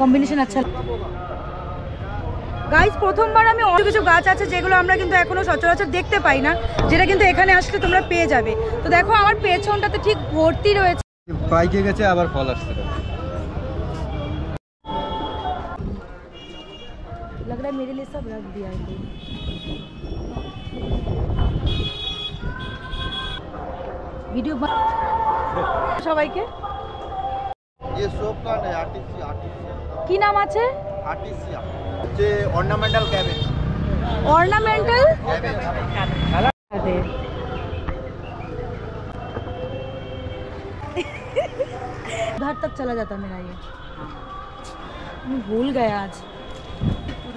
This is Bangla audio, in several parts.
কম্বিনেশন আচ্ছা গাইজ প্রথমবার আমি অনেক কিছু গাছ আছে যেগুলো আমরা কিন্তু এখনো সচরাচর দেখতে পাই না যেটা কিন্তু এখানে আসলে তোমরা পেয়ে যাবে তো দেখো আমার পেছনটাতে ঠিক ভর্তি রয়েছে পাইকে গেছে আবার ফল আসছে लग रहा है मेरे लिए सब रख दिया है कोई। ভিডিও সবাইকে ये सोप प्लांट है आर्टिफिशियल आर्टिफिशियल কি নাম আছে आर्टिफिशियल যে অর্নামেন্টাল ক্যাবেজ অর্নামেন্টাল उधर तक चला जाता मेरा ये मैं भूल गया आज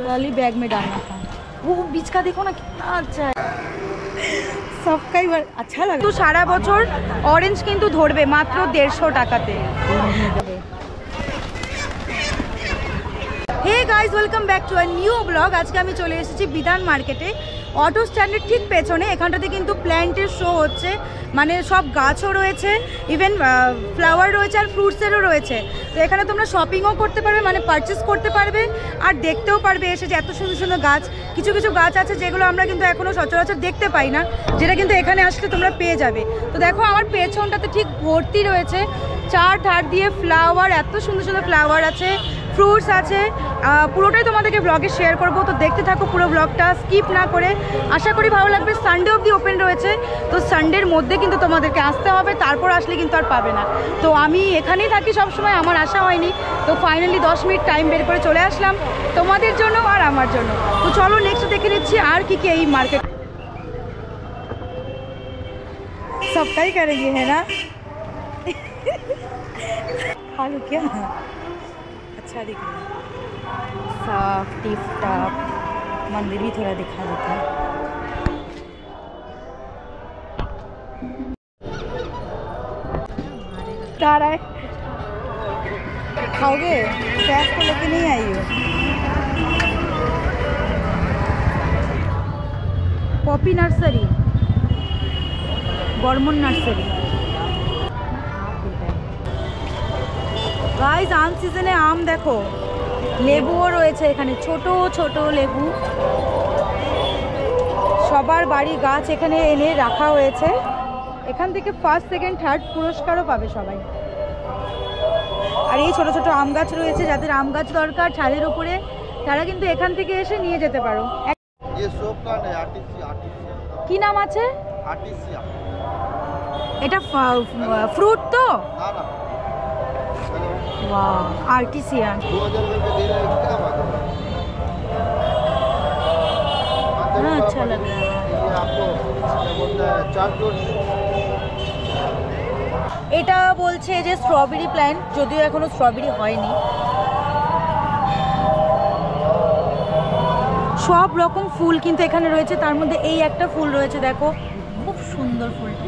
वाली बैग में डालना था वो बीच का देखो ना कितना अच्छा है सबका ही বার- अच्छा लगा তো সারা বছর অরেঞ্জ কিন্তু ধরবে মাত্র দেড়শো টাকাতে Hey guys welcome back to our new blog আজকে আমি চলে এসেছি বিধান মার্কেটে। অটো স্ট্যান্ডের ঠিক পেছনে, এখানটাতে কিন্তু প্ল্যান্টের শো হচ্ছে। মানে সব গাছও রয়েছে ইভেন ফ্লাওয়ার রয়েছে আর ফ্রুটসেরও রয়েছে। তো এখানে তোমরা শপিংও করতে পারবে মানে পারচেস করতে পারবে আর দেখতেও পারবে এসে যে এত সুন্দর সুন্দর গাছ। কিছু কিছু গাছ আছে যেগুলো আমরা কিন্তু এখনও সচরাচর দেখতে পাই না, যেটা কিন্তু এখানে আসলে তোমরা পেয়ে যাবে। তো দেখো, আমার পেছনটাতে ঠিক ভর্তি রয়েছে। চার ধার দিয়ে ফ্লাওয়ার এত সুন্দর সুন্দর ফ্লাওয়ার আছে। ফ্রুটস আছে। পুরোটাই তোমাদেরকে ব্লগে শেয়ার করব। তো দেখতে থাকো পুরো ব্লগটা স্কিপ না করে। আশা করি ভালো লাগবে। সানডে অবধি ওপেন রয়েছে। তো সানডের মধ্যে কিন্তু তোমাদেরকে আসতে হবে। তারপর আসলে কিন্তু আর পাবে না। তো আমি এখানেই থাকি সব সময় আমার আশা হয়নি। তো ফাইনালি দশ মিনিট টাইম বের করে চলে আসলাম তোমাদের জন্য আর আমার জন্য। তো চলো নেক্সট দেখে নিচ্ছি আর কি কি এই মার্কেট সবটাই করেঙ্গে হ্যাঁ না? ভালো क्या अच्छा दिख रहा है। साफ़ टिप टाप मंदिर भी थोड़ा दिखा देता है। खाओगे? गैस को तो लेके नहीं आई हो। Poppy nursery. Barman nursery. Guys আম সিজনে আম দেখো। লেবুও রয়েছে এখানে ছোট ছোট লেবু। সবার বাড়ি গাছ এখানে এনে রাখা হয়েছে। এখান থেকে ফার্স্ট সেকেন্ড থার্ড পুরস্কারও পাবে সবাই। আর এই ছোট ছোট আম গাছ রয়েছে যাদের আম গাছ দরকার ছাদের উপরে তারা কিন্তু এখান থেকে এসে নিয়ে যেতে পারো। কি নাম আছে? এটা ফ্রুট তো? না না। আর্টিসিয়ান दो हजार रुपये दे रहे हैं क्या बात है हाँ, अच्छा लग रहा है। ये आपको क्या बोलते हैं चार फ्लोर এটা বলছে যে স্ট্রবেরি প্ল্যান্ট যদিও এখনো স্ট্রবেরি হয়নি সব রকম ফুল কিন্তু এখানে রয়েছে তার মধ্যে এই একটা ফুল রয়েছে দেখো খুব সুন্দর ফুলটা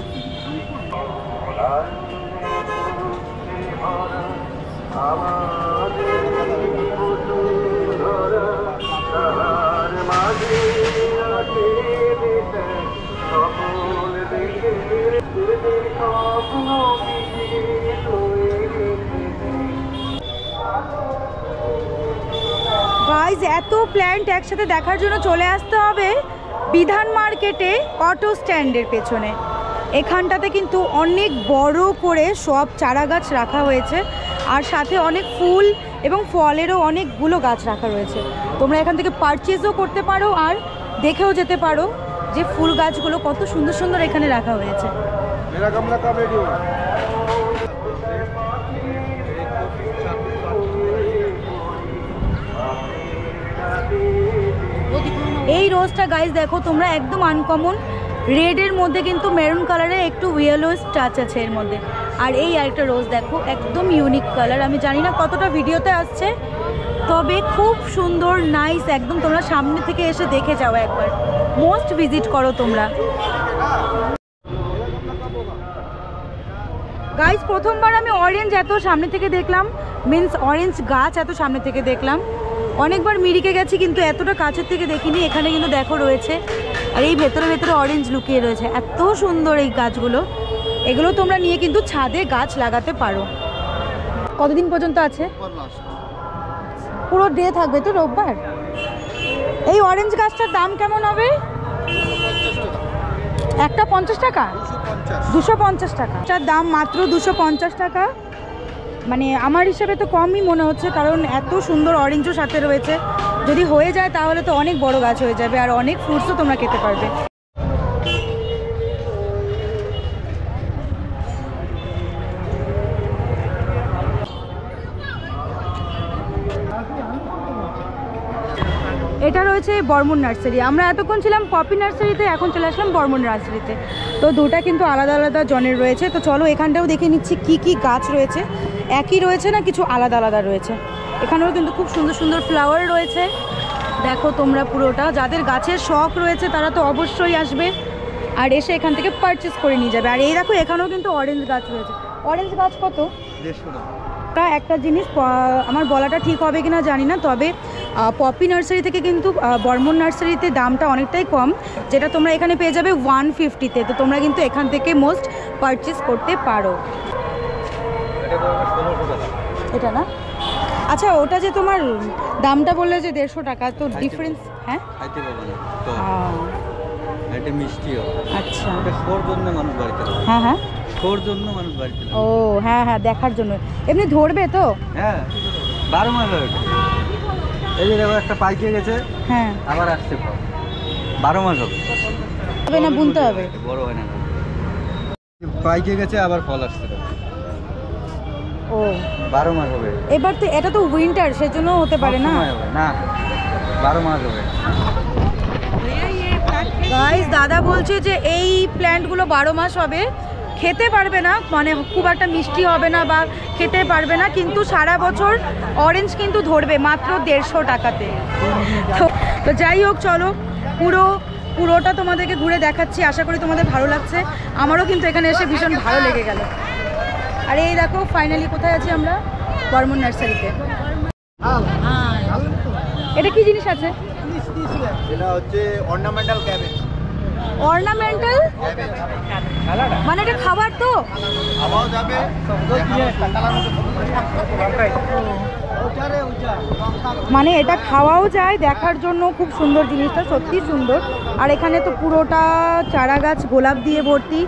এত প্ল্যান্ট একসাথে দেখার জন্য চলে আসতে হবে বিধান মার্কেটে অটো স্ট্যান্ডের পেছনে। এখানটাতে কিন্তু অনেক বড় করে সব চারা গাছ রাখা হয়েছে। আর সাথে অনেক ফুল এবং ফলেরও অনেকগুলো গাছ রাখা রয়েছে। তোমরা এখান থেকে পারচেজও করতে পারো আর দেখেও যেতে পারো যে ফুল গাছগুলো কত সুন্দর সুন্দর এখানে রাখা হয়েছে। এই রোজটা গাইজ দেখো তোমরা একদম আনকমন রেডের মধ্যে কিন্তু মেরুন কালারে একটু ইয়েলো টাচ আছে এর মধ্যে। আর এই আরেকটা রোজ দেখো, একদম ইউনিক কালার আমি জানি না কতটা ভিডিওতে আসছে, তবে খুব সুন্দর নাইস একদম তোমরা সামনে থেকে এসে দেখে যাও একবার। মোস্ট ভিজিট করো তোমরা। গাইজ প্রথমবার আমি অরেঞ্জ এত সামনে থেকে দেখলাম মিন্স অরেঞ্জ গাছ এত সামনে থেকে দেখলাম। অনেকবার মিরিকে গেছি, কিন্তু এতটা কাছের থেকে দেখিনি, এখানে কিন্তু দেখো রয়েছে। আর এই ভেতরে ভেতরে অরেঞ্জ লুকিয়ে রয়েছে। এত সুন্দর এই গাছগুলো। এগুলো তোমরা নিয়ে কিন্তু ছাদে গাছ লাগাতে পারো। কতদিন পর্যন্ত আছে? পুরো ডে থাকবে তো রোববার? এই অরেঞ্জ গাছটার দাম কেমন হবে? একটা পঞ্চাশ টাকা? দুশো পঞ্চাশ টাকা। তার দাম মাত্র দুশো পঞ্চাশ টাকা। মানে আমার হিসাবে তো কমই মনে হচ্ছে, কারণ এত সুন্দর অরেঞ্জও সাথে রয়েছে। যদি হয়ে যায়, তাহলে তো অনেক বড় গাছ হয়ে যাবে আর অনেক ফ্রুটসও তোমরা খেতে পারবে। এটা রয়েছে বর্মন নার্সারি। আমরা এতক্ষণ ছিলাম পপি নার্সারিতে, এখন চলে আসলাম বর্মন নার্সারিতে। তো দুটা কিন্তু আলাদা আলাদা জনের রয়েছে। তো চলো এখানটাও দেখে নিচ্ছি কি কি গাছ রয়েছে। একই রয়েছে না কিছু আলাদা আলাদা রয়েছে? এখানেও কিন্তু খুব সুন্দর সুন্দর ফ্লাওয়ার রয়েছে। দেখো তোমরা পুরোটা। যাদের গাছের শখ রয়েছে তারা তো অবশ্যই আসবে আর এসে এখান থেকে পারচেস করে নিয়ে যাবে। আর এই দেখো এখানেও কিন্তু অরেঞ্জ গাছ রয়েছে। অরেঞ্জ গাছ কত? তা একটা জিনিস আমার বলাটা ঠিক হবে কিনা জানি না তবে পপি নার্সারি থেকে কিন্তু বর্মন নার্সারিতে দামটা অনেকটাই কম যেটা তোমরা এখানে পেয়ে যাবে ওয়ান ফিফটিতে তো তোমরা কিন্তু এখান থেকে মোস্ট পারচেস করতে পারো। এটা না? আচ্ছা ওটা যে তোমার দামটা বললে যে দেড়শো টাকা তো ডিফারেন্স হ্যাঁ? খাইতে পারবে না তো আহ, এটা মিষ্টিও। আচ্ছা। এটা শোর জন্য মানুষ বাড়িতে হ্যাঁ হ্যাঁ। শোর জন্য মানুষ বাড়িতে ও হ্যাঁ হ্যাঁ দেখার জন্য। এমনি ধরবে তো? হ্যাঁ বারো মাস ওটা। এই যে দেখো একটা পাইকে গেছে। হ্যাঁ। আবার আসছে বারো মাস হবে। হবে না বুনতে হবে? বড় হয় না। পাইকে গেছে আবার ফল আসছে। ও। বারো মাস হবে। এবার তো এটা তো উইন্টার সেজন্য হতে পারে না। না বারো মাস হবে। গাইস দাদা বলছে যে এই প্ল্যান্টগুলো বারো মাস হবে। খেতে পারবে না মানে খুব একটা মিষ্টি হবে না বা খেতে পারবে না কিন্তু সারা বছর অরেঞ্জ কিন্তু ধরবে মাত্র দেড়শো টাকাতে। তো যাই হোক চলো পুরো পুরোটা তোমাদেরকে ঘুরে দেখাচ্ছি। আশা করি তোমাদের ভালো লাগছে। আমারও কিন্তু এখানে এসে ভীষণ ভালো লেগে গেল। আর এই দেখো ফাইনালি কোথায় আছি আমরা? বর্মন নার্সারিতে। এটা কি জিনিস আছে? এটা হচ্ছে অর্নামেন্টাল ক্যাবেজ অর্নামেন্টাল মানে এটা খাবার তো? খাওয়াও যাবে। মানে এটা খাওয়াও যায় দেখার জন্য খুব সুন্দর জিনিসটা সত্যি সুন্দর। আর এখানে তো পুরোটা চারা গাছ গোলাপ দিয়ে ভর্তি।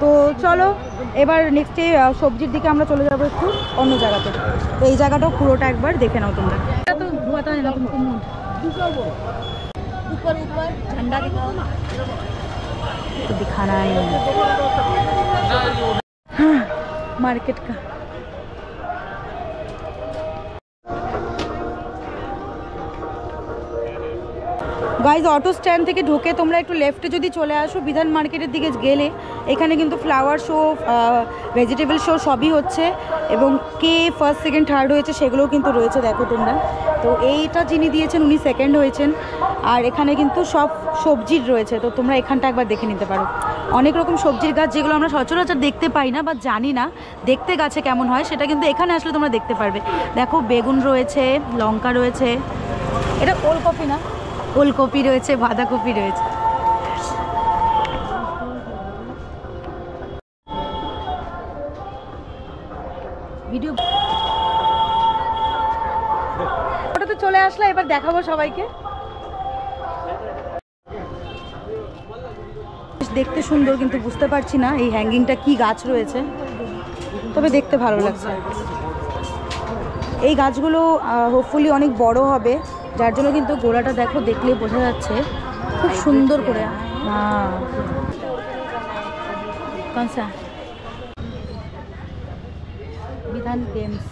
তো চলো এবার নেক্সটে সবজির দিকে আমরা চলে যাবো একটু অন্য জায়গাতে তো এই জায়গাটাও পুরোটা একবার দেখে নাও তোমরা এটা তো ধোয়াটা है ना तुमको मूड ऊपर ऊपर झंडा दिखाओ ना तो दिखाना है हाँ, मार्केट का গাইজ অটো স্ট্যান্ড থেকে ঢুকে তোমরা একটু লেফটে যদি চলে আসো, বিধান মার্কেটের দিকে গেলে, এখানে কিন্তু ফ্লাওয়ার শো ভেজিটেবল শো সবই হচ্ছে এবং কে ফার্স্ট সেকেন্ড থার্ড হয়েছে সেগুলোও কিন্তু রয়েছে, দেখো তোমরা। তো এইটা যিনি দিয়েছেন, উনি সেকেন্ড হয়েছেন। আর এখানে কিন্তু সব সবজির রয়েছে, তো তোমরা এখানটা একবার দেখে নিতে পারো। অনেক রকম সবজির গাছ যেগুলো আমরা সচরাচর দেখতে পাই না বা জানি না, দেখতে গাছে কেমন হয় সেটা কিন্তু এখানে আসলে তোমরা দেখতে পারবে। দেখো, বেগুন রয়েছে, লঙ্কা রয়েছে। এটা ওলকপি না? ওলকপি রয়েছে, বাঁধাকপি রয়েছে। ভিডিও ওটা তো চলে আসলো এবার দেখাবো সবাইকে। দেখতে সুন্দর কিন্তু বুঝতে পারছি না এই হ্যাঙ্গিংটা কি গাছ রয়েছে, তবে দেখতে ভালো লাগছে। এই গাছগুলো হোপফুলি অনেক বড় হবে। যার জন্য কিন্তু গোড়াটা দেখো দেখলে বোঝা যাচ্ছে খুব সুন্দর করে হ্যাঁ कौन सा विधान गेम्स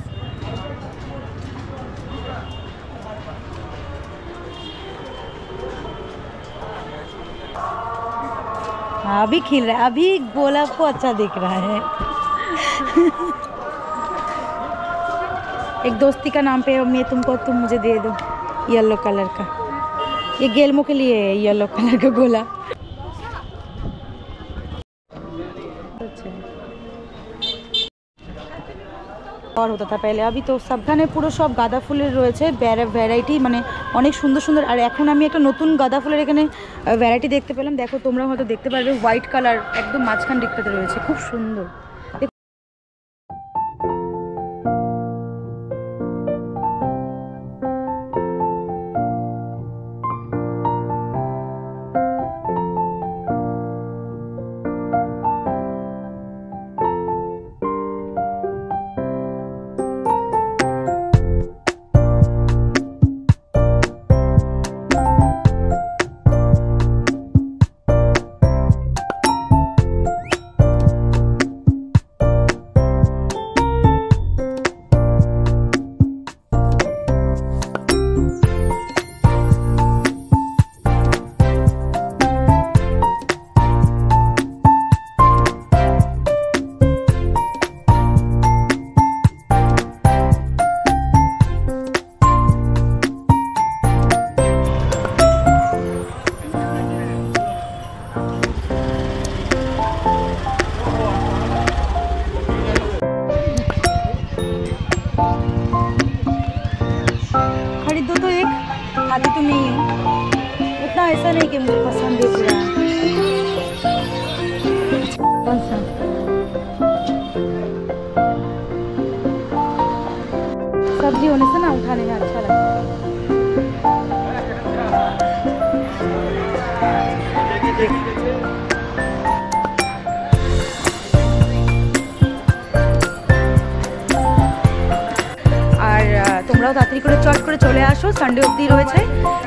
हाँ अभी खिल रहा है अभी गोलाब को अच्छा दिख रहा है एक दोस्ती का नाम पे मैं तुमको तुम मुझे दे दो येलो कलर का ये गेलमो के लिए है येलो कलर का गोला अच्छा और होता था पहले अभी তো সবখানে পুরো সব গাঁদা ফুলের রয়েছে ভ্যারাইটি মানে অনেক সুন্দর সুন্দর আর এখন আমি একটা নতুন গাঁদা ফুলের এখানে ভ্যারাইটি দেখতে পেলাম দেখো তোমরা হয়তো দেখতে পারবে হোয়াইট কালার একদম মাঝখান দিকটাতে রয়েছে খুব সুন্দর खाती तो नहीं हूँ। उतना ऐसा नहीं कि मुझे पसंद है पूरा कौन सा? सब्ज़ी होने से ना उठाने में अच्छा लगता है। তোমরাও তাড়াতাড়ি করে চট করে চলে আসো সানডে অব্দি রয়েছে।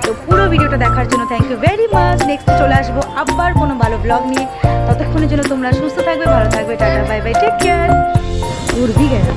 তো পুরো ভিডিওটা দেখার জন্য thank you very much next চলে আসব আবার কোনো ভালো ব্লগ নিয়ে। ততক্ষণের জন্য তোমরা সুস্থ থাকবে, ভালো থাকবে, tata bye bye take care Urbi গেছে